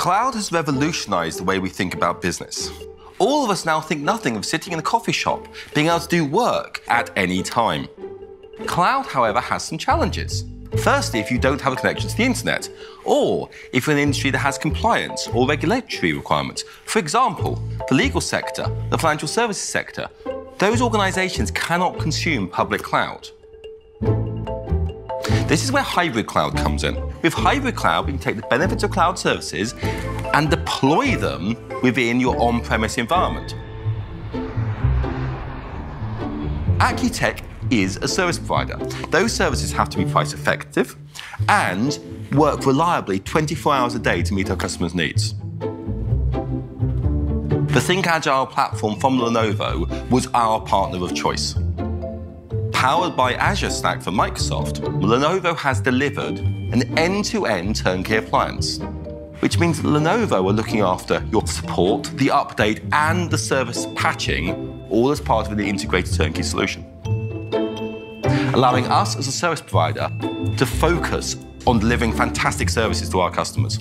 Cloud has revolutionized the way we think about business. All of us now think nothing of sitting in a coffee shop, being able to do work at any time. Cloud, however, has some challenges. Firstly, if you don't have a connection to the internet, or if you're in an industry that has compliance or regulatory requirements. For example, the legal sector, the financial services sector, those organizations cannot consume public cloud. This is where hybrid cloud comes in. With hybrid cloud, we can take the benefits of cloud services and deploy them within your on-premise environment. Acuutech is a service provider. Those services have to be price effective and work reliably 24 hours a day to meet our customers' needs. The ThinkAgile platform from Lenovo was our partner of choice. Powered by Azure Stack from Microsoft, Lenovo has delivered an end-to-end turnkey appliance, which means Lenovo are looking after your support, the update, and the service patching, all as part of the integrated turnkey solution allowing us as a service provider to focus on delivering fantastic services to our customers.